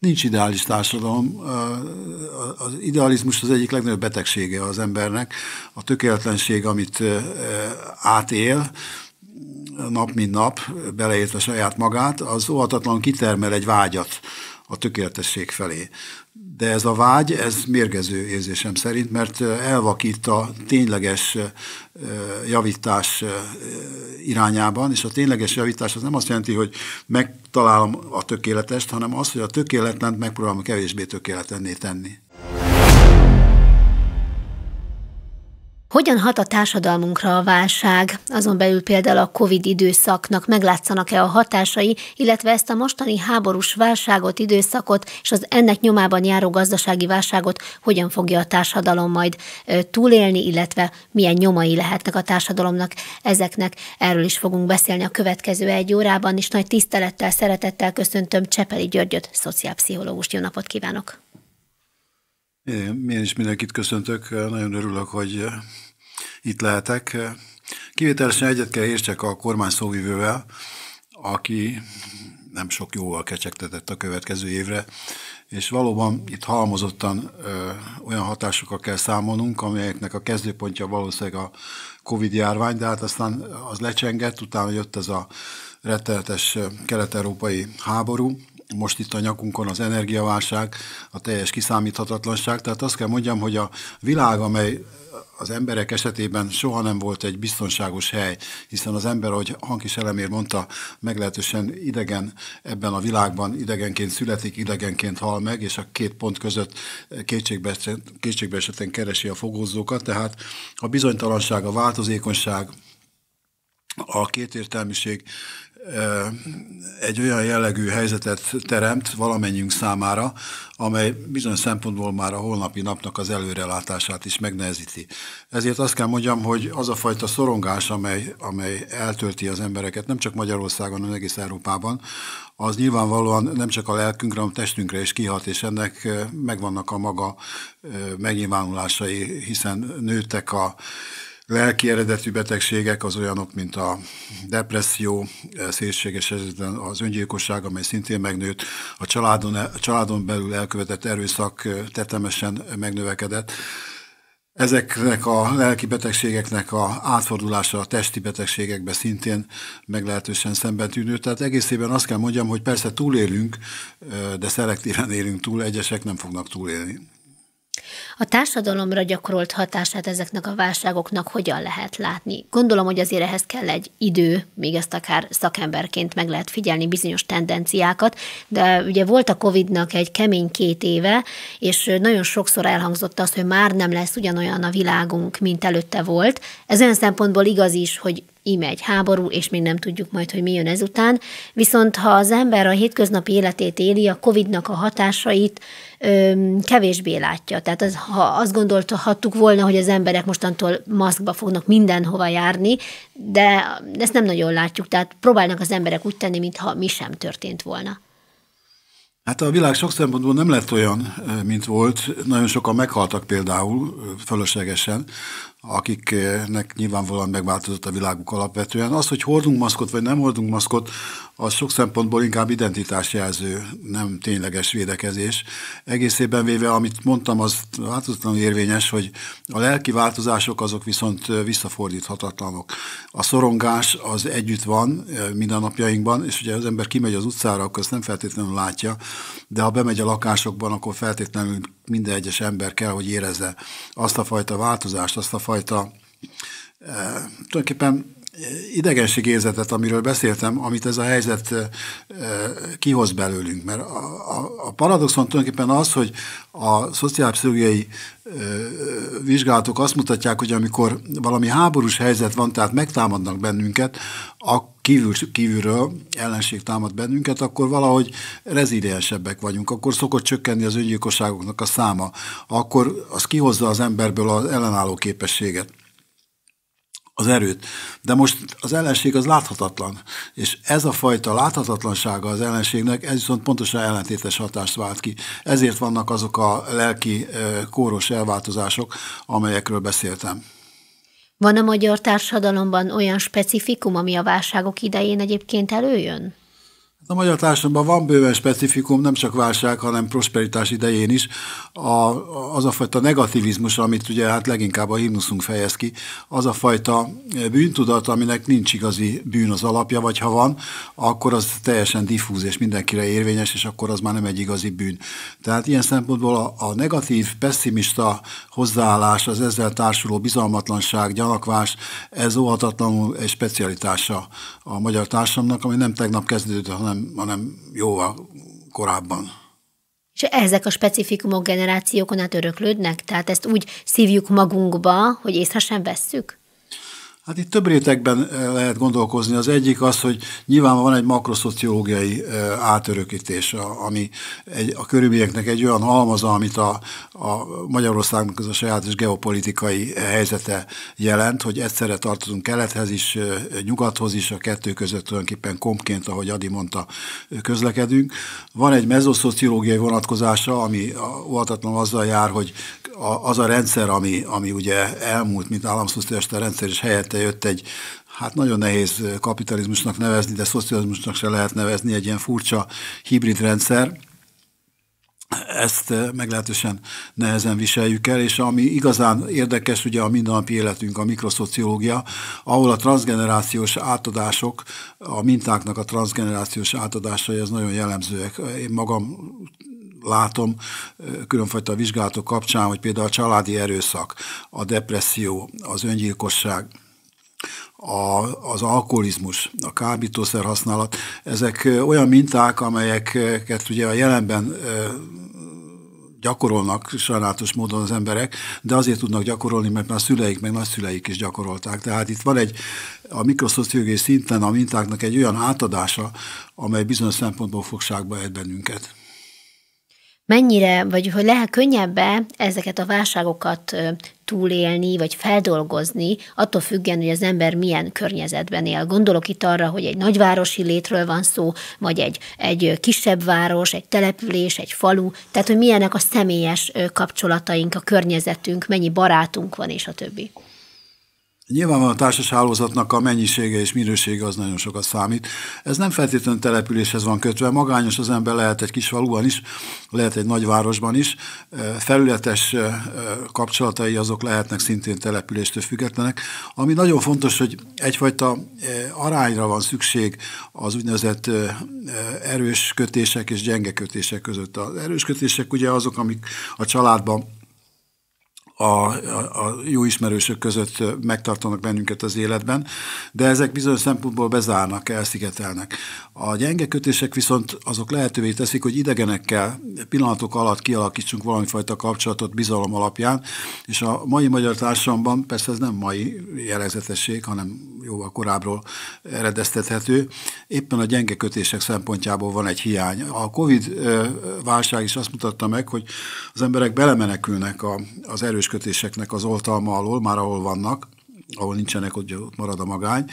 Nincs ideális társadalom. Az idealizmus az egyik legnagyobb betegsége az embernek. A tökéletlenség, amit átél, nap mint nap, beleértve saját magát, az óhatatlan kitermel egy vágyat a tökéletesség felé. De ez a vágy, ez mérgező érzésem szerint, mert elvakít a tényleges javítás irányában, és a tényleges javítás az nem azt jelenti, hogy megtalálom a tökéletest, hanem az, hogy a tökéletlent megpróbálom kevésbé tökéletlenné tenni. Hogyan hat a társadalmunkra a válság? Azon belül például a COVID időszaknak meglátszanak-e a hatásai, illetve ezt a mostani háborús válságot, időszakot és az ennek nyomában járó gazdasági válságot hogyan fogja a társadalom majd túlélni, illetve milyen nyomai lehetnek a társadalomnak ezeknek. Erről is fogunk beszélni a következő egy órában, és nagy tisztelettel, szeretettel köszöntöm Csepeli Györgyöt, szociálpszichológust. Jó napot kívánok! Én is mindenkit köszöntök, nagyon örülök, hogy itt lehetek. Kivételesen egyet kell értsek a kormány szóvivővel, aki nem sok jóval kecsegtetett a következő évre, és valóban itt halmozottan ö, olyan hatásokkal kell számolnunk, amelyeknek a kezdőpontja valószínűleg a Covid járvány, de hát aztán az lecsengett, utána jött ez a rettenetes kelet-európai háború, most itt a nyakunkon az energiaválság, a teljes kiszámíthatatlanság. Tehát azt kell mondjam, hogy a világ, amely az emberek esetében soha nem volt egy biztonságos hely, hiszen az ember, ahogy Hankis Elemér mondta, meglehetősen idegen ebben a világban, idegenként születik, idegenként hal meg, és a két pont között kétségbe, kétségbe esetén keresi a fogózókat, tehát a bizonytalanság, a változékonyság, a kétértelműség egy olyan jellegű helyzetet teremt valamennyünk számára, amely bizony szempontból már a holnapi napnak az előrelátását is megnehezíti. Ezért azt kell mondjam, hogy az a fajta szorongás, amely, amely eltölti az embereket, nem csak Magyarországon, hanem egész Európában, az nyilvánvalóan nem csak a lelkünkre, hanem a testünkre is kihat, és ennek megvannak a maga megnyilvánulásai, hiszen nőttek a lelki eredetű betegségek az olyanok, mint a depresszió, szélséges esetben az öngyilkosság, amely szintén megnőtt, a családon, a családon belül elkövetett erőszak tetemesen megnövekedett. Ezeknek a lelki betegségeknek a átfordulása a testi betegségekbe szintén meglehetősen szemben tűnő. Tehát egészében azt kell mondjam, hogy persze túlélünk, de szelektíven élünk túl, egyesek nem fognak túlélni. A társadalomra gyakorolt hatását ezeknek a válságoknak hogyan lehet látni? Gondolom, hogy azért ehhez kell egy idő, még ezt akár szakemberként meg lehet figyelni bizonyos tendenciákat, de ugye volt a Covid-nak egy kemény két éve, és nagyon sokszor elhangzott az, hogy már nem lesz ugyanolyan a világunk, mint előtte volt. Ez olyan szempontból igaz is, hogy íme egy háború, és még nem tudjuk majd, hogy mi jön ezután. Viszont ha az ember a hétköznapi életét éli, a Covid-nak a hatásait kevésbé látja. Tehát az, ha azt gondolhattuk volna, hogy az emberek mostantól maszkba fognak mindenhova járni, de ezt nem nagyon látjuk. Tehát próbálnak az emberek úgy tenni, mintha mi sem történt volna. Hát a világ sok szempontból nem lett olyan, mint volt. Nagyon sokan meghaltak például fölöslegesen akiknek nyilvánvalóan megváltozott a világuk alapvetően. Az, hogy hordunk maszkot, vagy nem hordunk maszkot, az sok szempontból inkább identitásjelző, nem tényleges védekezés. Egészében véve, amit mondtam, az változatlanul érvényes, hogy a lelki változások azok viszont visszafordíthatatlanok. A szorongás az együtt van mindennapjainkban, és ugye az ember kimegy az utcára, akkor ezt nem feltétlenül látja, de ha bemegy a lakásokban, akkor feltétlenül minden egyes ember kell, hogy érezze azt a fajta változást, azt a fajta e, tulajdonképpen idegenségérzetet, amiről beszéltem, amit ez a helyzet kihoz belőlünk. Mert a, a, a paradoxon tulajdonképpen az, hogy a szociálpszichológiai vizsgálatok azt mutatják, hogy amikor valami háborús helyzet van, tehát megtámadnak bennünket, a kívül, kívülről ellenség támad bennünket, akkor valahogy reziliensebbek vagyunk, akkor szokott csökkenni az öngyilkosságoknak a száma, akkor az kihozza az emberből az ellenálló képességet az erőt. De most az ellenség az láthatatlan, és ez a fajta láthatatlansága az ellenségnek, ez viszont pontosan ellentétes hatást vált ki. Ezért vannak azok a lelki kóros elváltozások, amelyekről beszéltem. Van a magyar társadalomban olyan specifikum, ami a válságok idején egyébként előjön? A magyar társadalomban van bőven specifikum, nem csak válság, hanem prosperitás idején is. A, az a fajta negativizmus, amit ugye hát leginkább a himnuszunk fejez ki, az a fajta bűntudat, aminek nincs igazi bűn az alapja, vagy ha van, akkor az teljesen diffúz és mindenkire érvényes, és akkor az már nem egy igazi bűn. Tehát ilyen szempontból a, a negatív, pessimista hozzáállás, az ezzel társuló bizalmatlanság, gyanakvás, ez óhatatlanul egy specialitása a magyar társadalomnak, ami nem tegnap kezdődött, hanem hanem, jóval korábban. És ezek a specifikumok generációkon át öröklődnek? Tehát ezt úgy szívjuk magunkba, hogy észre sem vesszük? Hát itt több rétegben eh, lehet gondolkozni. Az egyik az, hogy nyilván van egy makroszociológiai eh, átörökítés, ami egy, a körülményeknek egy olyan halmaza, amit a, a Magyarországnak az a sajátos geopolitikai helyzete jelent, hogy egyszerre tartozunk kelethez is, eh, nyugathoz is, a kettő között tulajdonképpen kompként, ahogy Adi mondta, közlekedünk. Van egy mezoszociológiai vonatkozása, ami óhatatlan azzal jár, hogy az a rendszer, ami, ami ugye elmúlt, mint államszocialista rendszer, és helyette jött egy hát nagyon nehéz kapitalizmusnak nevezni, de szocializmusnak se lehet nevezni, egy ilyen furcsa hibrid rendszer, ezt meglehetősen nehezen viseljük el, és ami igazán érdekes, ugye a mindennapi életünk, a mikroszociológia, ahol a transgenerációs átadások, a mintáknak a transgenerációs átadásai, az nagyon jellemzőek. Én magam látom különfajta vizsgálatok kapcsán, hogy például a családi erőszak, a depresszió, az öngyilkosság, a, az alkoholizmus, a kábítószer használat, ezek olyan minták, amelyeket ugye a jelenben gyakorolnak sajnálatos módon az emberek, de azért tudnak gyakorolni, mert már szüleik, meg nagyszüleik is gyakorolták. Tehát itt van egy a mikroszociológiai szinten a mintáknak egy olyan átadása, amely bizonyos szempontból fogságba ejt bennünket mennyire, vagy hogy lehet könnyebbe ezeket a válságokat túlélni, vagy feldolgozni, attól függen, hogy az ember milyen környezetben él. Gondolok itt arra, hogy egy nagyvárosi létről van szó, vagy egy, egy kisebb város, egy település, egy falu, tehát hogy milyenek a személyes kapcsolataink, a környezetünk, mennyi barátunk van, és a többi. Nyilvánvalóan a társashálózatnak a mennyisége és minősége az nagyon sokat számít. Ez nem feltétlenül településhez van kötve, magányos az ember lehet egy kis faluban is, lehet egy nagyvárosban is. Felületes kapcsolatai azok lehetnek szintén településtől függetlenek. Ami nagyon fontos, hogy egyfajta arányra van szükség az úgynevezett erős kötések és gyenge kötések között. Az erős kötések ugye azok, amik a családban a, a, a jó ismerősök között megtartanak bennünket az életben, de ezek bizonyos szempontból bezárnak, elszigetelnek. A gyenge kötések viszont azok lehetővé teszik, hogy idegenekkel pillanatok alatt kialakítsunk valamifajta kapcsolatot bizalom alapján, és a mai magyar társadalomban, persze ez nem mai jellegzetesség, hanem jóval korábbról eredeztethető, éppen a gyenge kötések szempontjából van egy hiány. A Covid válság is azt mutatta meg, hogy az emberek belemenekülnek az erős kötéseknek az oltalma alól, már ahol vannak, ahol nincsenek, hogy ott marad a magány,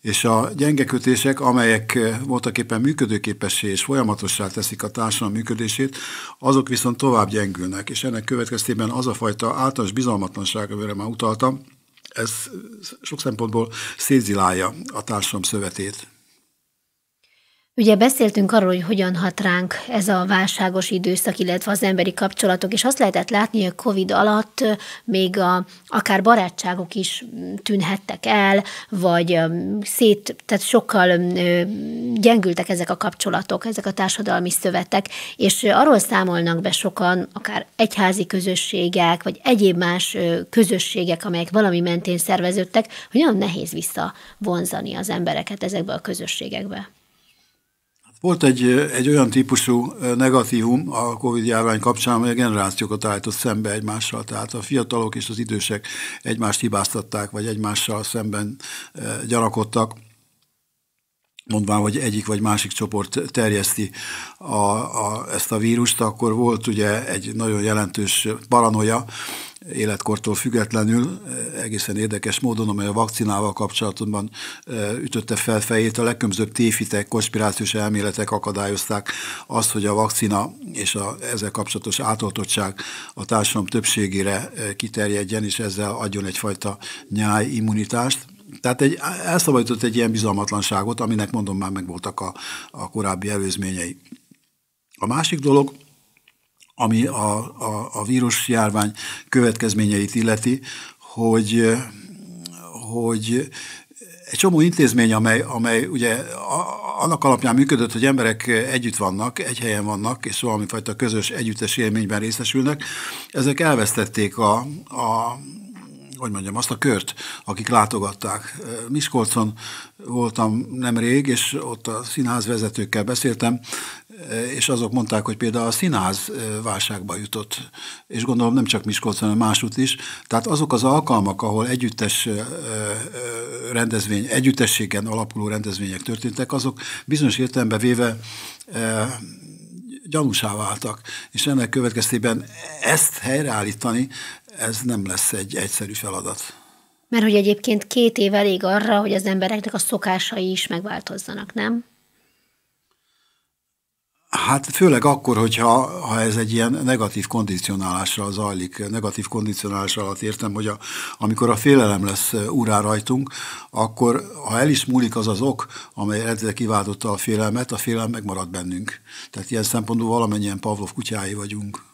és a gyenge kötések, amelyek voltak éppen működőképessé és folyamatossá teszik a társadalom működését, azok viszont tovább gyengülnek, és ennek következtében az a fajta általános bizalmatlanság, amire már utaltam, ez sok szempontból szétzilálja a társadalom szövetét. Ugye beszéltünk arról, hogy hogyan hat ránk ez a válságos időszak, illetve az emberi kapcsolatok, és azt lehetett látni, hogy Covid alatt még a, akár barátságok is tűnhettek el, vagy szét, tehát sokkal gyengültek ezek a kapcsolatok, ezek a társadalmi szövetek, és arról számolnak be sokan, akár egyházi közösségek, vagy egyéb más közösségek, amelyek valami mentén szerveződtek, hogy nagyon nehéz visszavonzani az embereket ezekbe a közösségekbe. Volt egy, egy olyan típusú negatívum a Covid-járvány kapcsán, amely a generációkat állított szembe egymással. Tehát a fiatalok és az idősek egymást hibáztatták, vagy egymással szemben gyanakodtak mondván, hogy egyik vagy másik csoport terjeszti a, a, ezt a vírust, akkor volt ugye egy nagyon jelentős paranoia, életkortól függetlenül, egészen érdekes módon, amely a vakcinával kapcsolatban ütötte fel fejét. A legkülönbözőbb téfitek, konspirációs elméletek akadályozták azt, hogy a vakcina és a ezzel kapcsolatos átoltottság a társadalom többségére kiterjedjen, és ezzel adjon egyfajta nyáj immunitást Tehát egy, elszabadított egy ilyen bizalmatlanságot, aminek mondom már megvoltak a, a korábbi előzményei. A másik dolog, ami a, a, a vírus járvány következményeit illeti, hogy, hogy egy csomó intézmény, amely, amely ugye annak alapján működött, hogy emberek együtt vannak, egy helyen vannak, és valami fajta közös együttes élményben részesülnek, ezek elvesztették a, a hogy mondjam, azt a kört, akik látogatták. Miskolcon voltam nemrég, és ott a színház vezetőkkel beszéltem, és azok mondták, hogy például a színház válságba jutott, és gondolom nem csak Miskolcon, hanem másút is. Tehát azok az alkalmak, ahol együttes rendezvény, együttességen alapuló rendezvények történtek, azok bizonyos értelemben véve gyanúsá váltak, és ennek következtében ezt helyreállítani, ez nem lesz egy egyszerű feladat. Mert hogy egyébként két év elég arra, hogy az embereknek a szokásai is megváltozzanak, nem? Hát főleg akkor, hogyha ha ez egy ilyen negatív kondicionálásra zajlik. Negatív kondicionálás alatt értem, hogy a, amikor a félelem lesz urá rajtunk, akkor ha el is múlik az az ok, amely eredetileg kiváltotta a félelmet, a félelem megmarad bennünk. Tehát ilyen szempontból valamennyien Pavlov kutyái vagyunk.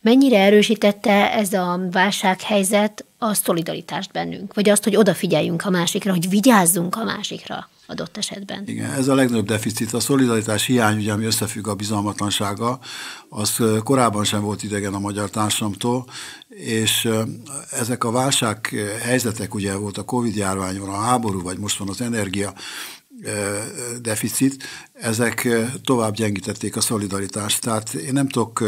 Mennyire erősítette ez a válsághelyzet a szolidaritást bennünk? Vagy azt, hogy odafigyeljünk a másikra, hogy vigyázzunk a másikra? adott esetben. Igen, ez a legnagyobb deficit. A szolidaritás hiány, ugye, ami összefügg a bizalmatlansága, az korábban sem volt idegen a magyar társadalomtól, és ezek a válság helyzetek, ugye volt a Covid járvány, van a háború, vagy most van az energia deficit, ezek tovább gyengítették a szolidaritást. Tehát én nem tudok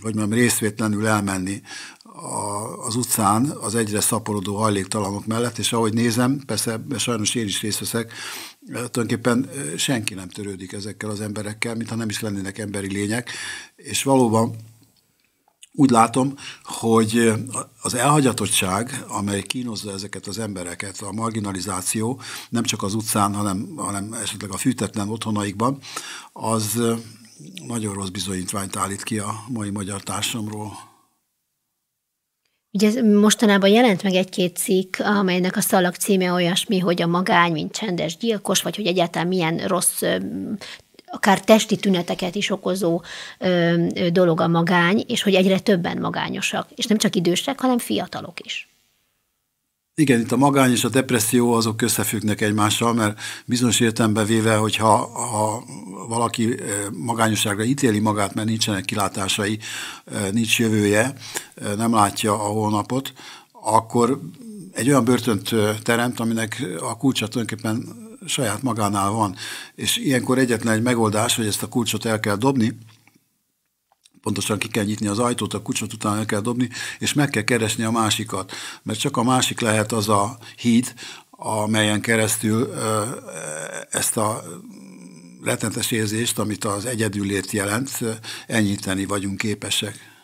hogy mondjam, részvétlenül elmenni a, az utcán az egyre szaporodó hajléktalanok mellett, és ahogy nézem, persze sajnos én is részt veszek, tulajdonképpen senki nem törődik ezekkel az emberekkel, mintha nem is lennének emberi lények, és valóban úgy látom, hogy az elhagyatottság, amely kínozza ezeket az embereket, a marginalizáció, nem csak az utcán, hanem, hanem esetleg a fűtetlen otthonaikban, az nagyon rossz bizonyítványt állít ki a mai magyar társadalomról. Ugye mostanában jelent meg egy-két cikk, amelynek a szalag címe olyasmi, hogy a magány, mint csendes gyilkos, vagy hogy egyáltalán milyen rossz akár testi tüneteket is okozó ö, dolog a magány, és hogy egyre többen magányosak, és nem csak idősek, hanem fiatalok is. Igen, itt a magány és a depresszió azok összefüggnek egymással, mert bizonyos értelemben véve, hogyha ha valaki magányosságra ítéli magát, mert nincsenek kilátásai, nincs jövője, nem látja a holnapot, akkor egy olyan börtönt teremt, aminek a kulcsa tulajdonképpen saját magánál van. És ilyenkor egyetlen egy megoldás, hogy ezt a kulcsot el kell dobni, pontosan ki kell nyitni az ajtót, a kucsot utána el kell dobni, és meg kell keresni a másikat, mert csak a másik lehet az a híd, amelyen keresztül ezt a rettenetes érzést, amit az egyedülét jelent, enyhíteni vagyunk képesek.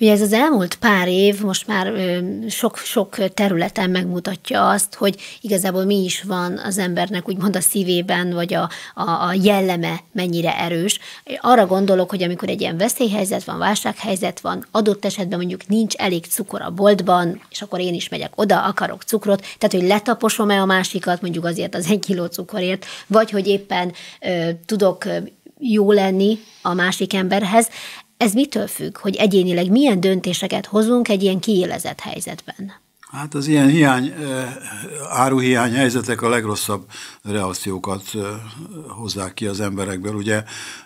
Ugye ez az elmúlt pár év most már sok-sok területen megmutatja azt, hogy igazából mi is van az embernek úgymond a szívében, vagy a, a, a jelleme mennyire erős. Arra gondolok, hogy amikor egy ilyen veszélyhelyzet van, válsághelyzet van, adott esetben mondjuk nincs elég cukor a boltban, és akkor én is megyek oda, akarok cukrot, tehát hogy letaposom-e a másikat, mondjuk azért az egy kiló cukorért, vagy hogy éppen ö, tudok jó lenni a másik emberhez. Ez mitől függ, hogy egyénileg milyen döntéseket hozunk egy ilyen kiélezett helyzetben? Hát az ilyen hiány, áruhiány helyzetek a legrosszabb reakciókat hozzák ki az emberekből. Ugye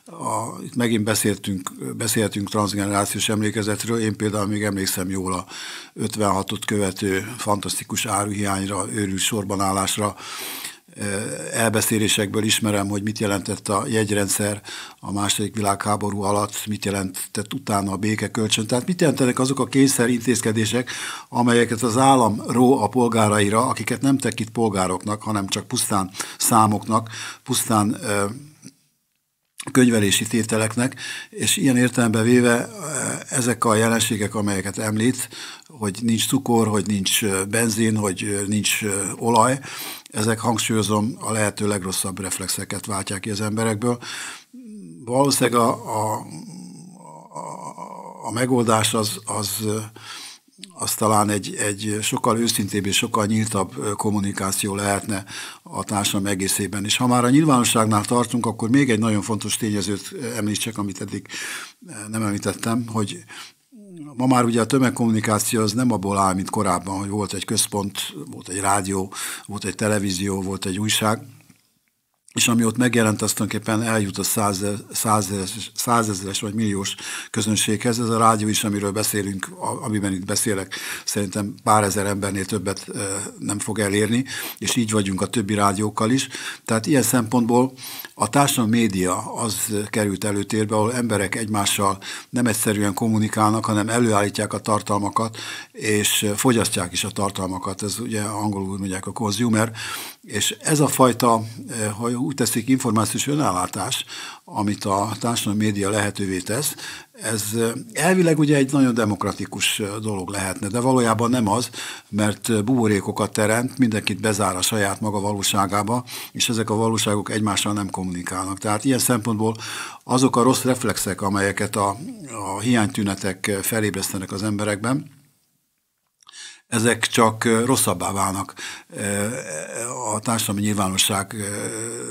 a, itt megint beszéltünk, beszéltünk transgenerációs emlékezetről, én például még emlékszem jól a 56-ot követő fantasztikus áruhiányra, őrült sorbanállásra, elbeszélésekből ismerem, hogy mit jelentett a jegyrendszer a második világháború alatt, mit jelentett utána a békekölcsön. Tehát mit jelentenek azok a kényszer intézkedések, amelyeket az állam ró a polgáraira, akiket nem tekint polgároknak, hanem csak pusztán számoknak, pusztán könyvelési tételeknek, és ilyen értelemben véve ezek a jelenségek, amelyeket említ, hogy nincs cukor, hogy nincs benzin, hogy nincs olaj, ezek hangsúlyozom a lehető legrosszabb reflexeket váltják ki az emberekből. Valószínűleg a, a, a, a megoldás az, az az talán egy, egy sokkal őszintébb és sokkal nyíltabb kommunikáció lehetne a társadalom egészében. És ha már a nyilvánosságnál tartunk, akkor még egy nagyon fontos tényezőt említsek, amit eddig nem említettem, hogy ma már ugye a tömegkommunikáció az nem abból áll, mint korábban, hogy volt egy központ, volt egy rádió, volt egy televízió, volt egy újság, és ami ott megjelent, azt tulajdonképpen eljut a százezeres, százezeres vagy milliós közönséghez. Ez a rádió is, amiről beszélünk, amiben itt beszélek, szerintem pár ezer embernél többet nem fog elérni, és így vagyunk a többi rádiókkal is. Tehát ilyen szempontból a társadalmi média az került előtérbe, ahol emberek egymással nem egyszerűen kommunikálnak, hanem előállítják a tartalmakat, és fogyasztják is a tartalmakat. Ez ugye angolul mondják a consumer, és ez a fajta, ha úgy teszik, információs önállátás, amit a társadalmi média lehetővé tesz, ez elvileg ugye egy nagyon demokratikus dolog lehetne, de valójában nem az, mert buborékokat teremt, mindenkit bezár a saját maga valóságába, és ezek a valóságok egymással nem kommunikálnak. Tehát ilyen szempontból azok a rossz reflexek, amelyeket a, a hiánytünetek felébresztenek az emberekben, ezek csak rosszabbá válnak. A társadalmi nyilvánosság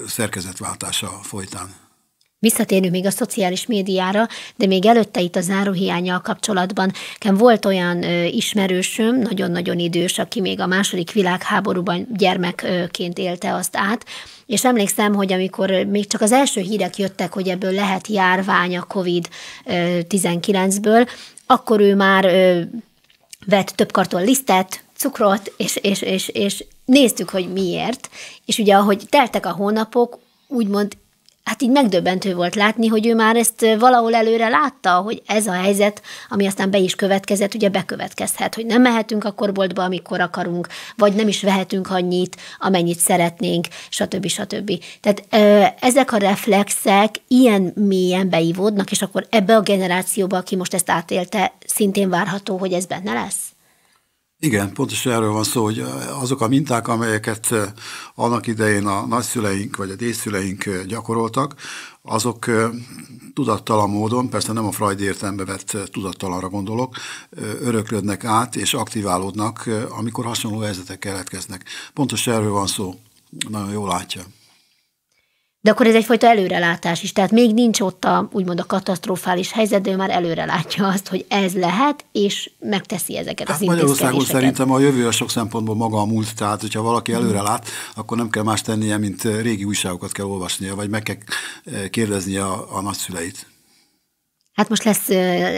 szerkezetváltása folytán. Visszatérünk még a szociális médiára, de még előtte itt a záróhiányjal kapcsolatban. Nekem volt olyan ismerősöm, nagyon-nagyon idős, aki még a második világháborúban gyermekként élte azt át, és emlékszem, hogy amikor még csak az első hírek jöttek, hogy ebből lehet járvány a COVID-19-ből, akkor ő már vett több karton lisztet, cukrot, és, és, és, és néztük, hogy miért. És ugye, ahogy teltek a hónapok, úgymond hát így megdöbbentő volt látni, hogy ő már ezt valahol előre látta, hogy ez a helyzet, ami aztán be is következett, ugye bekövetkezhet, hogy nem mehetünk a korboltba, amikor akarunk, vagy nem is vehetünk annyit, amennyit szeretnénk, stb. stb. Tehát ezek a reflexek ilyen mélyen beivódnak, és akkor ebbe a generációba, aki most ezt átélte, szintén várható, hogy ez benne lesz? Igen, pontosan erről van szó, hogy azok a minták, amelyeket annak idején a nagyszüleink vagy a dészszüleink gyakoroltak, azok tudattalan módon, persze nem a Freud értelembe vett tudattalanra gondolok, öröklődnek át és aktiválódnak, amikor hasonló helyzetek keletkeznek. Pontosan erről van szó. Nagyon jól látja. De akkor ez egyfajta előrelátás is, tehát még nincs ott a, úgymond a katasztrofális helyzet, de ő már előre látja azt, hogy ez lehet, és megteszi ezeket hát az Magyarországon szerintem a jövő a sok szempontból maga a múlt, tehát hogyha valaki előre lát, akkor nem kell más tennie, mint régi újságokat kell olvasnia, vagy meg kell kérdeznie a, a nagyszüleit. Hát most lesz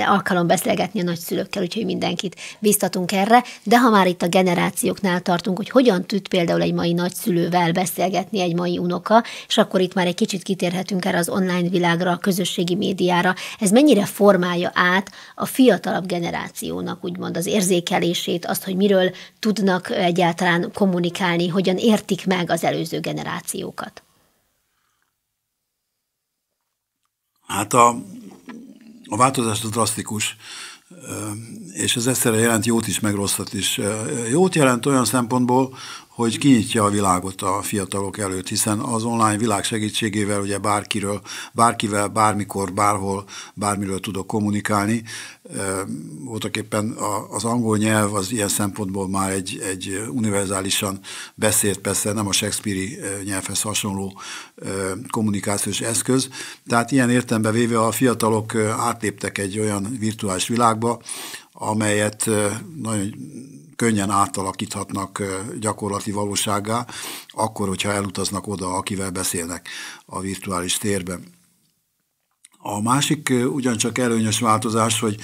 alkalom beszélgetni a nagyszülőkkel, úgyhogy mindenkit biztatunk erre, de ha már itt a generációknál tartunk, hogy hogyan tud például egy mai nagyszülővel beszélgetni egy mai unoka, és akkor itt már egy kicsit kitérhetünk erre az online világra, a közösségi médiára, ez mennyire formálja át a fiatalabb generációnak úgymond az érzékelését, azt, hogy miről tudnak egyáltalán kommunikálni, hogyan értik meg az előző generációkat? Hát a a változás az drasztikus, és ez egyszerre jelent jót is, meg rosszat is. Jót jelent olyan szempontból, hogy kinyitja a világot a fiatalok előtt, hiszen az online világ segítségével ugye bárkiről, bárkivel, bármikor, bárhol, bármiről tudok kommunikálni. Voltak éppen az angol nyelv az ilyen szempontból már egy, egy univerzálisan beszélt, persze nem a Shakespeare-i nyelvhez hasonló kommunikációs eszköz. Tehát ilyen értelemben véve a fiatalok átléptek egy olyan virtuális világba, amelyet nagyon könnyen átalakíthatnak gyakorlati valóságá, akkor, hogyha elutaznak oda, akivel beszélnek a virtuális térben. A másik ugyancsak előnyös változás, hogy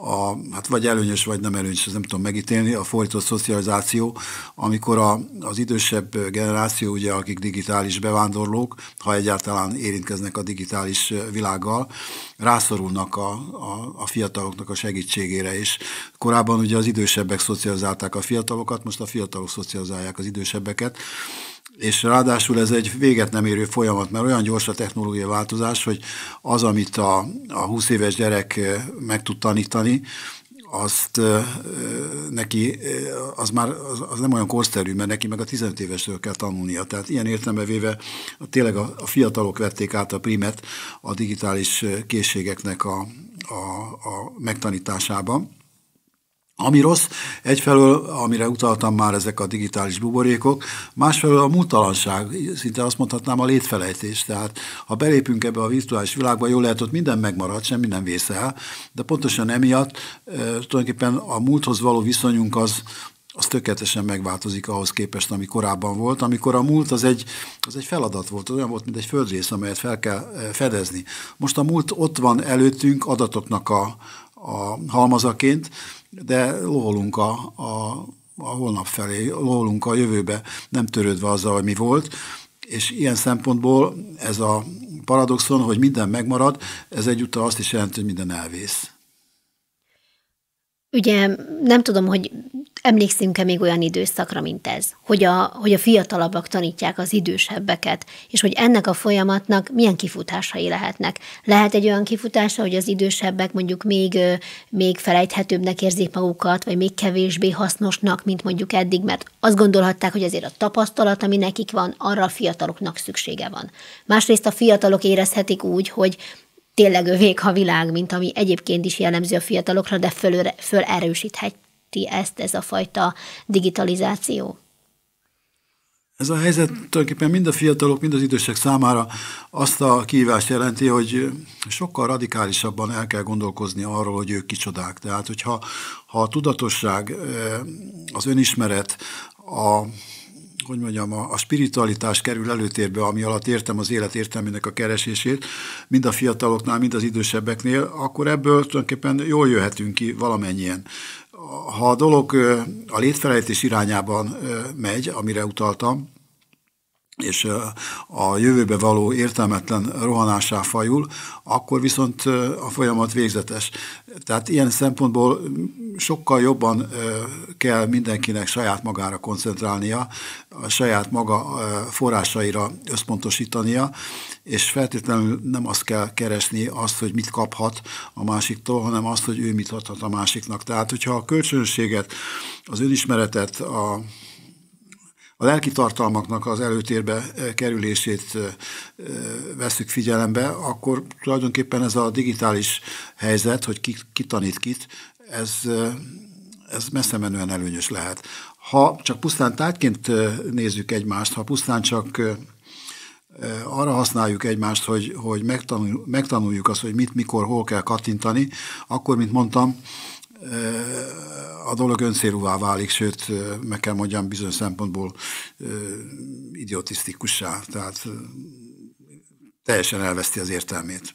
a, hát vagy előnyös, vagy nem előnyös, nem tudom megítélni, a fordított szocializáció, amikor a, az idősebb generáció, ugye, akik digitális bevándorlók, ha egyáltalán érintkeznek a digitális világgal, rászorulnak a, a, a fiataloknak a segítségére, és korábban ugye az idősebbek szocializálták a fiatalokat, most a fiatalok szocializálják az idősebbeket, és ráadásul ez egy véget nem érő folyamat, mert olyan gyors a technológiai változás, hogy az, amit a, a 20 éves gyerek meg tud tanítani, azt neki, az már az, az nem olyan korszerű, mert neki meg a 15 évesről kell tanulnia. Tehát ilyen értelembe véve tényleg a, a fiatalok vették át a primet a digitális készségeknek a, a, a megtanításában. Ami rossz, egyfelől, amire utaltam már ezek a digitális buborékok, másfelől a múltalanság, szinte azt mondhatnám a létfelejtés. Tehát ha belépünk ebbe a virtuális világba, jól lehet, ott minden megmarad, semmi nem vész el, de pontosan emiatt tulajdonképpen a múlthoz való viszonyunk az, az tökéletesen megváltozik ahhoz képest, ami korábban volt, amikor a múlt az egy, az egy feladat volt, olyan volt, mint egy földrész, amelyet fel kell fedezni. Most a múlt ott van előttünk adatoknak a, a halmazaként, de loholunk a, a, a holnap felé, loholunk a jövőbe, nem törődve azzal, hogy mi volt, és ilyen szempontból ez a paradoxon, hogy minden megmarad, ez egyúttal azt is jelenti, hogy minden elvész. Ugye nem tudom, hogy emlékszünk-e még olyan időszakra, mint ez, hogy a, hogy a fiatalabbak tanítják az idősebbeket, és hogy ennek a folyamatnak milyen kifutásai lehetnek. Lehet egy olyan kifutása, hogy az idősebbek mondjuk még, még felejthetőbbnek érzik magukat, vagy még kevésbé hasznosnak, mint mondjuk eddig, mert azt gondolhatták, hogy azért a tapasztalat, ami nekik van, arra a fiataloknak szüksége van. Másrészt a fiatalok érezhetik úgy, hogy tényleg övék a világ, mint ami egyébként is jellemző a fiatalokra, de föl, föl erősítheti ezt ez a fajta digitalizáció? Ez a helyzet tulajdonképpen mind a fiatalok, mind az idősek számára azt a kihívást jelenti, hogy sokkal radikálisabban el kell gondolkozni arról, hogy ők kicsodák. Tehát, hogyha ha a tudatosság, az önismeret, a hogy mondjam, a, a spiritualitás kerül előtérbe, ami alatt értem az élet értelmének a keresését, mind a fiataloknál, mind az idősebbeknél, akkor ebből tulajdonképpen jól jöhetünk ki valamennyien. Ha a dolog a létfelejtés irányában megy, amire utaltam, és a jövőbe való értelmetlen rohanásá fajul, akkor viszont a folyamat végzetes. Tehát ilyen szempontból sokkal jobban kell mindenkinek saját magára koncentrálnia, a saját maga forrásaira összpontosítania, és feltétlenül nem azt kell keresni, azt, hogy mit kaphat a másiktól, hanem azt, hogy ő mit adhat a másiknak. Tehát, hogyha a kölcsönösséget, az önismeretet, a a lelki tartalmaknak az előtérbe eh, kerülését eh, eh, veszük figyelembe, akkor tulajdonképpen ez a digitális helyzet, hogy ki, ki tanít kit, ez, ez messze menően előnyös lehet. Ha csak pusztán tárgyként nézzük egymást, ha pusztán csak arra használjuk egymást, hogy, hogy megtanul, megtanuljuk azt, hogy mit, mikor, hol kell kattintani, akkor, mint mondtam, a dolog öncélúvá válik, sőt, meg kell mondjam, bizonyos szempontból idiotisztikussá, tehát teljesen elveszti az értelmét.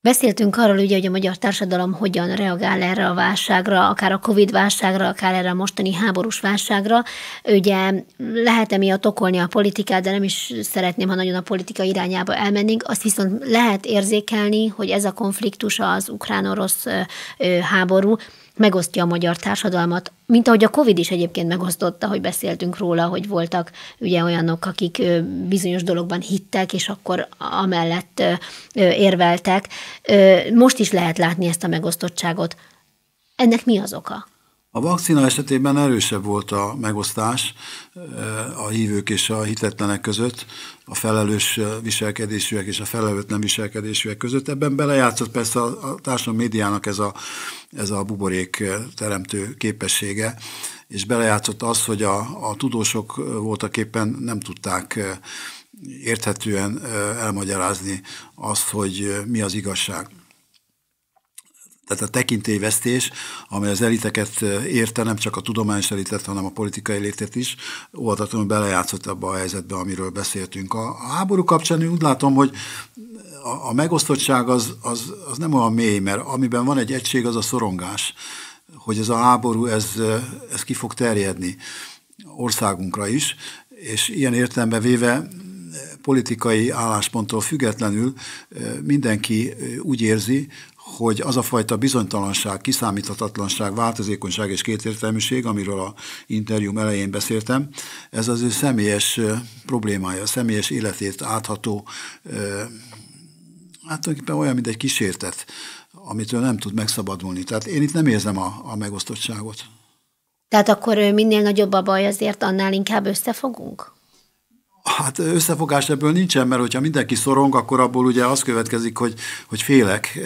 Beszéltünk arról ugye, hogy a magyar társadalom hogyan reagál erre a válságra, akár a Covid válságra, akár erre a mostani háborús válságra. Ugye lehet emiatt okolni a politikát, de nem is szeretném, ha nagyon a politika irányába elmennénk. Azt viszont lehet érzékelni, hogy ez a konfliktus az ukrán-orosz háború megosztja a magyar társadalmat, mint ahogy a Covid is egyébként megosztotta, hogy beszéltünk róla, hogy voltak ugye olyanok, akik bizonyos dologban hittek, és akkor amellett érveltek. Most is lehet látni ezt a megosztottságot. Ennek mi az oka? A vakcina esetében erősebb volt a megosztás a hívők és a hitetlenek között, a felelős viselkedésűek és a felelőtlen viselkedésűek között. Ebben belejátszott persze a társadalom médiának ez a, ez a buborék teremtő képessége, és belejátszott az, hogy a, a tudósok voltak éppen nem tudták érthetően elmagyarázni azt, hogy mi az igazság tehát a tekintélyvesztés, amely az eliteket érte, nem csak a tudományos elitet, hanem a politikai elitet is, óvatatlanul belejátszott abba a helyzetbe, amiről beszéltünk. A, háború kapcsán úgy látom, hogy a, a megosztottság az, az, az nem olyan mély, mert amiben van egy egység, az a szorongás, hogy ez a háború, ez, ez ki fog terjedni országunkra is, és ilyen értelemben véve politikai állásponttól függetlenül mindenki úgy érzi, hogy az a fajta bizonytalanság, kiszámíthatatlanság, változékonyság és kétértelműség, amiről a interjúm elején beszéltem, ez az ő személyes problémája, személyes életét átható, hát tulajdonképpen olyan, mint egy kísértet, amitől nem tud megszabadulni. Tehát én itt nem érzem a, a megosztottságot. Tehát akkor minél nagyobb a baj, azért annál inkább összefogunk? Hát összefogás ebből nincsen, mert hogyha mindenki szorong, akkor abból ugye az következik, hogy, hogy félek,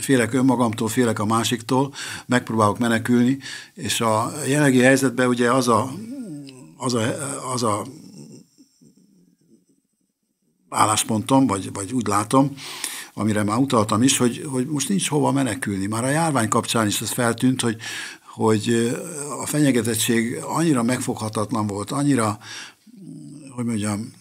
félek önmagamtól, félek a másiktól, megpróbálok menekülni, és a jelenlegi helyzetben ugye az a, az a, az a álláspontom, vagy, vagy úgy látom, amire már utaltam is, hogy, hogy most nincs hova menekülni. Már a járvány kapcsán is ez feltűnt, hogy, hogy a fenyegetettség annyira megfoghatatlan volt, annyira, hogy mondjam,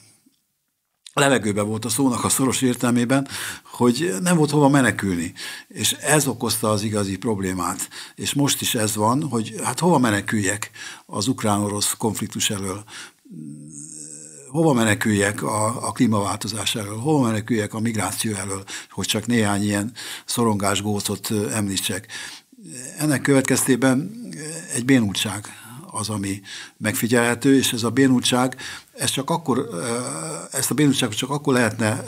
levegőben volt a szónak a szoros értelmében, hogy nem volt hova menekülni. És ez okozta az igazi problémát. És most is ez van, hogy hát hova meneküljek az ukrán-orosz konfliktus elől hova meneküljek a, a klímaváltozás elől, hova meneküljek a migráció elől, hogy csak néhány ilyen szorongásgócot említsek. Ennek következtében egy bénultság az, ami megfigyelhető, és ez a bénultság, ez csak akkor, ezt a bénultságot csak akkor lehetne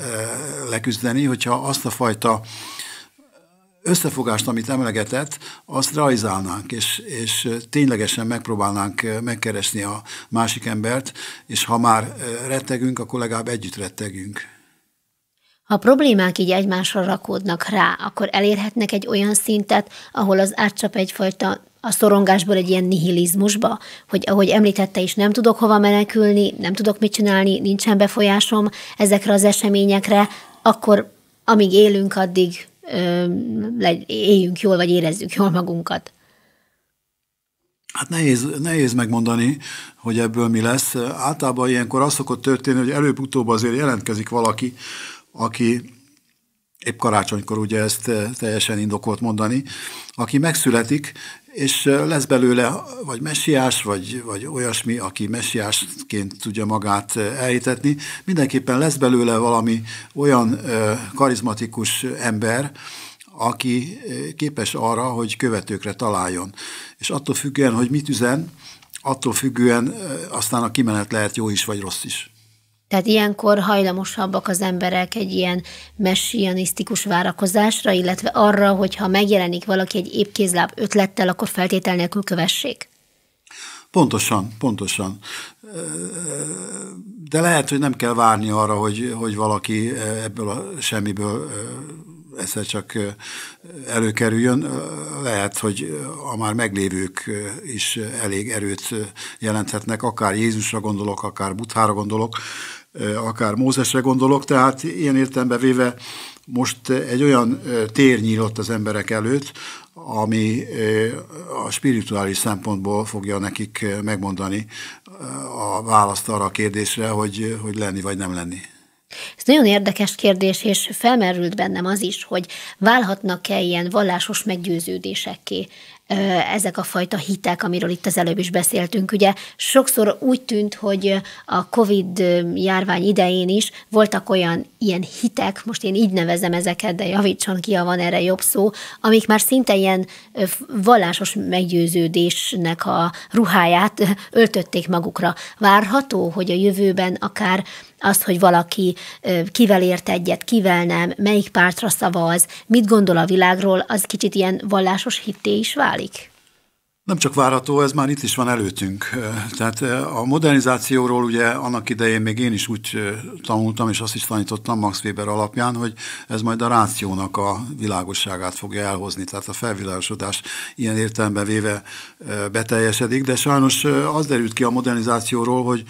leküzdeni, hogyha azt a fajta összefogást, amit emlegetett, azt realizálnánk, és, és ténylegesen megpróbálnánk megkeresni a másik embert, és ha már rettegünk, akkor legalább együtt rettegünk. Ha a problémák így egymásra rakódnak rá, akkor elérhetnek egy olyan szintet, ahol az átcsap egyfajta a szorongásból egy ilyen nihilizmusba, hogy ahogy említette is, nem tudok hova menekülni, nem tudok mit csinálni, nincsen befolyásom ezekre az eseményekre, akkor amíg élünk, addig éljünk jól, vagy érezzük jól magunkat? Hát nehéz, nehéz megmondani, hogy ebből mi lesz. Általában ilyenkor az szokott történni, hogy előbb-utóbb azért jelentkezik valaki, aki épp karácsonykor ugye ezt teljesen indokolt mondani, aki megszületik, és lesz belőle vagy messiás, vagy, vagy olyasmi, aki messiásként tudja magát elhitetni. Mindenképpen lesz belőle valami olyan karizmatikus ember, aki képes arra, hogy követőkre találjon. És attól függően, hogy mit üzen, attól függően aztán a kimenet lehet jó is, vagy rossz is. Tehát ilyenkor hajlamosabbak az emberek egy ilyen messianisztikus várakozásra, illetve arra, hogy ha megjelenik valaki egy épkézláb ötlettel, akkor feltétel nélkül kövessék. Pontosan, pontosan. De lehet, hogy nem kell várni arra, hogy, hogy valaki ebből a semmiből egyszer csak előkerüljön. Lehet, hogy a már meglévők is elég erőt jelenthetnek, akár Jézusra gondolok, akár Buthára gondolok, akár Mózesre gondolok, tehát ilyen értelemben véve most egy olyan tér nyílt az emberek előtt, ami a spirituális szempontból fogja nekik megmondani a választ arra a kérdésre, hogy, hogy lenni vagy nem lenni. Ez nagyon érdekes kérdés, és felmerült bennem az is, hogy válhatnak-e ilyen vallásos meggyőződésekké ezek a fajta hitek, amiről itt az előbb is beszéltünk. Ugye sokszor úgy tűnt, hogy a COVID járvány idején is voltak olyan ilyen hitek, most én így nevezem ezeket, de javítson ki, ha van erre jobb szó, amik már szinte ilyen vallásos meggyőződésnek a ruháját öltötték magukra. Várható, hogy a jövőben akár az, hogy valaki kivel ért egyet, kivel nem, melyik pártra szavaz, mit gondol a világról, az kicsit ilyen vallásos hitté is válik? Nem csak várható, ez már itt is van előttünk. Tehát a modernizációról ugye annak idején még én is úgy tanultam, és azt is tanítottam Max Weber alapján, hogy ez majd a rációnak a világosságát fogja elhozni. Tehát a felvilágosodás ilyen értelemben véve beteljesedik, de sajnos az derült ki a modernizációról, hogy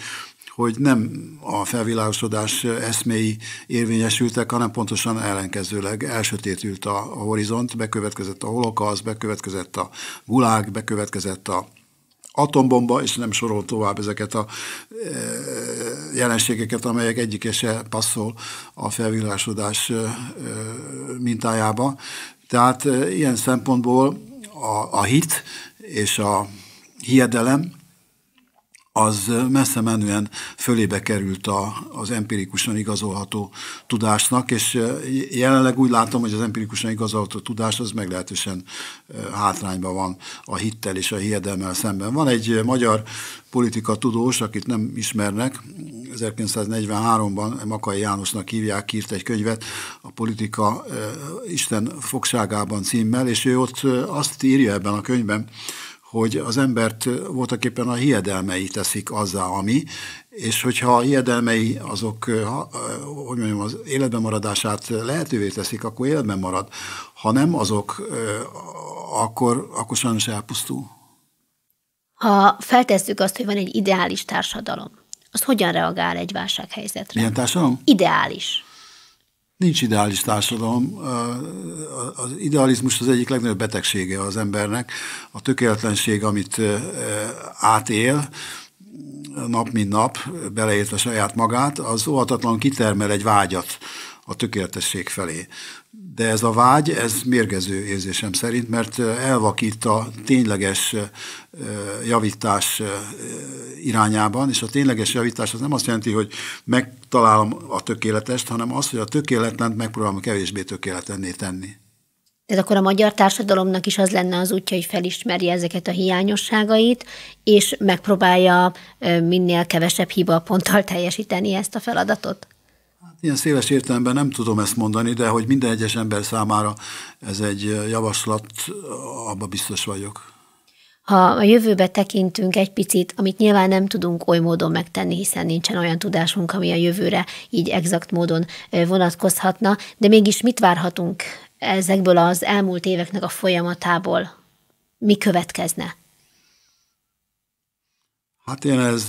hogy nem a felvilágosodás eszméi érvényesültek, hanem pontosan ellenkezőleg elsötétült a, a horizont, bekövetkezett a holokasz, bekövetkezett a gulág, bekövetkezett a atombomba, és nem sorol tovább ezeket a e, jelenségeket, amelyek egyike se passzol a felvilágosodás e, mintájába. Tehát e, ilyen szempontból a, a hit és a hiedelem az messze menően fölébe került a, az empirikusan igazolható tudásnak, és jelenleg úgy látom, hogy az empirikusan igazolható tudás az meglehetősen hátrányban van a hittel és a hiedelmel szemben. Van egy magyar politika tudós, akit nem ismernek, 1943-ban Makai Jánosnak hívják, írt egy könyvet a politika Isten fogságában címmel, és ő ott azt írja ebben a könyvben, hogy az embert voltak éppen a hiedelmei teszik azzá, ami, és hogyha a hiedelmei azok, hogy mondjam, az életben maradását lehetővé teszik, akkor életben marad. Ha nem azok, akkor, akkor sajnos elpusztul. Ha feltesszük azt, hogy van egy ideális társadalom, az hogyan reagál egy válsághelyzetre? Milyen társadalom? Ideális. Nincs ideális társadalom. Az idealizmus az egyik legnagyobb betegsége az embernek. A tökéletlenség, amit átél, nap mint nap, beleértve saját magát, az óhatatlan kitermel egy vágyat a tökéletesség felé. De ez a vágy, ez mérgező érzésem szerint, mert elvakít a tényleges javítás irányában, és a tényleges javítás az nem azt jelenti, hogy megtalálom a tökéletest, hanem az, hogy a tökéletlent megpróbálom kevésbé tökéletlenné tenni. Tehát akkor a magyar társadalomnak is az lenne az útja, hogy felismerje ezeket a hiányosságait, és megpróbálja minél kevesebb hiba ponttal teljesíteni ezt a feladatot? Ilyen széles értelemben nem tudom ezt mondani, de hogy minden egyes ember számára ez egy javaslat, abba biztos vagyok. Ha a jövőbe tekintünk egy picit, amit nyilván nem tudunk oly módon megtenni, hiszen nincsen olyan tudásunk, ami a jövőre így exakt módon vonatkozhatna, de mégis mit várhatunk ezekből az elmúlt éveknek a folyamatából? Mi következne? Hát én ez,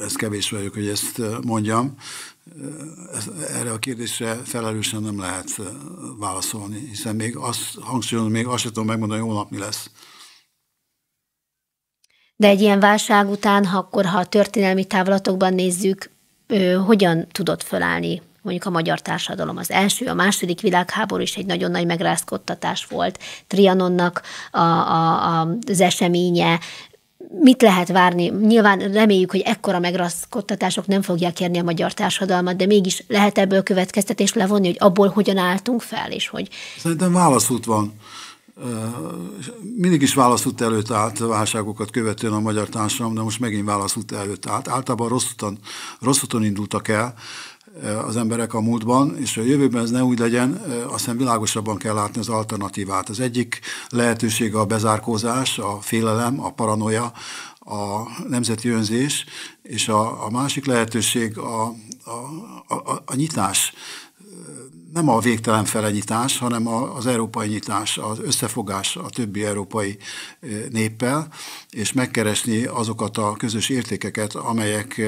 ez kevés vagyok, hogy ezt mondjam erre a kérdésre felelősen nem lehet válaszolni, hiszen még azt hangsúlyozom, még azt sem tudom megmondani, hogy hónap mi lesz. De egy ilyen válság után, ha akkor, ha a történelmi távlatokban nézzük, hogyan tudott fölállni mondjuk a magyar társadalom. Az első, a második világháború is egy nagyon nagy megrázkodtatás volt. Trianonnak a, a, a, az eseménye, mit lehet várni? Nyilván reméljük, hogy ekkora megraszkodtatások nem fogják érni a magyar társadalmat, de mégis lehet ebből következtetés levonni, hogy abból hogyan álltunk fel, és hogy... Szerintem válaszút van. Mindig is válaszút előtt állt válságokat követően a magyar társadalom, de most megint válaszút előtt állt. Általában rossz úton, rossz úton indultak el, az emberek a múltban, és a jövőben ez ne úgy legyen, aztán világosabban kell látni az alternatívát. Az egyik lehetőség a bezárkózás, a félelem, a paranoia, a nemzeti önzés, és a, a másik lehetőség a, a, a, a nyitás, nem a végtelen felenyitás, hanem az európai nyitás, az összefogás a többi európai néppel, és megkeresni azokat a közös értékeket, amelyek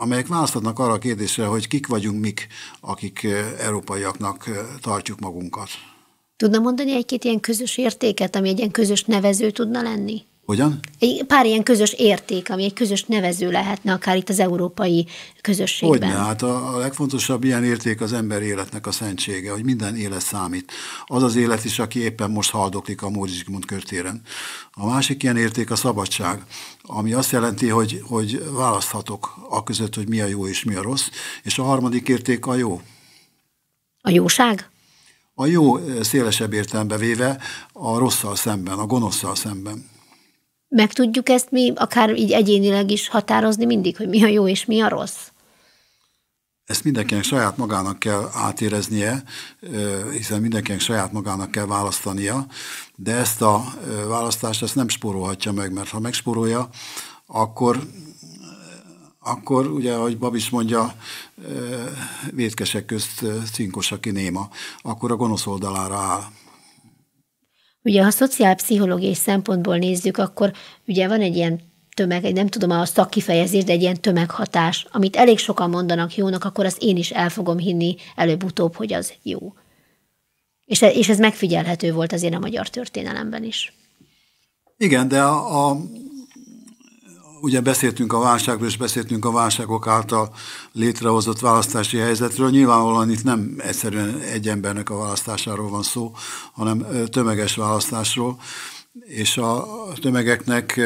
amelyek választhatnak arra a kérdésre, hogy kik vagyunk mik, akik európaiaknak tartjuk magunkat. Tudna mondani egy-két ilyen közös értéket, ami egy ilyen közös nevező tudna lenni? Hogyan? Egy pár ilyen közös érték, ami egy közös nevező lehetne akár itt az európai közösségben. Hogyne, hát a, a legfontosabb ilyen érték az ember életnek a szentsége, hogy minden élet számít. Az az élet is, aki éppen most haldoklik a Móri Zsigmond körtéren. A másik ilyen érték a szabadság, ami azt jelenti, hogy, hogy választhatok a között, hogy mi a jó és mi a rossz, és a harmadik érték a jó. A jóság? A jó szélesebb értelembe véve a rosszal szemben, a gonoszszal szemben. Meg tudjuk ezt mi akár így egyénileg is határozni mindig, hogy mi a jó és mi a rossz? Ezt mindenkinek saját magának kell átéreznie, hiszen mindenkinek saját magának kell választania, de ezt a választást ezt nem spórolhatja meg, mert ha megspórolja, akkor akkor ugye, ahogy Babis mondja, vétkesek közt cinkos, aki néma, akkor a gonosz oldalára áll. Ugye, ha szociálpszichológiai szempontból nézzük, akkor ugye van egy ilyen tömeg, nem tudom a szakkifejezés, de egy ilyen tömeghatás, amit elég sokan mondanak jónak, akkor azt én is el fogom hinni előbb-utóbb, hogy az jó. És, és ez megfigyelhető volt azért a magyar történelemben is. Igen, de a, a ugye beszéltünk a válságról, és beszéltünk a válságok által létrehozott választási helyzetről. Nyilvánvalóan itt nem egyszerűen egy embernek a választásáról van szó, hanem tömeges választásról, és a tömegeknek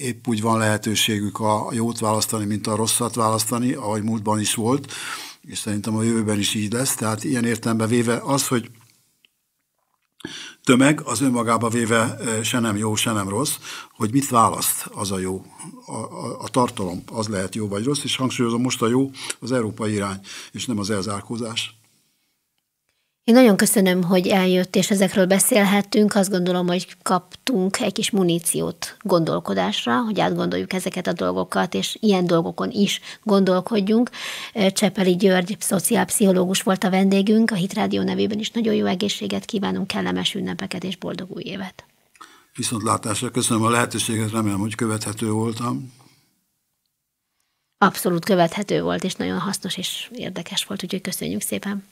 épp úgy van lehetőségük a jót választani, mint a rosszat választani, ahogy múltban is volt, és szerintem a jövőben is így lesz. Tehát ilyen értelemben véve az, hogy tömeg az önmagába véve se nem jó, se nem rossz, hogy mit választ, az a jó. A, a, a tartalom az lehet jó vagy rossz, és hangsúlyozom most a jó az európai irány, és nem az elzárkózás. Én nagyon köszönöm, hogy eljött, és ezekről beszélhettünk. Azt gondolom, hogy kaptunk egy kis muníciót gondolkodásra, hogy átgondoljuk ezeket a dolgokat, és ilyen dolgokon is gondolkodjunk. Csepeli György, szociálpszichológus volt a vendégünk, a Hitrádió nevében is nagyon jó egészséget kívánunk, kellemes ünnepeket és boldog új évet. Viszontlátásra köszönöm a lehetőséget, remélem, hogy követhető voltam. Abszolút követhető volt, és nagyon hasznos és érdekes volt, úgyhogy köszönjük szépen.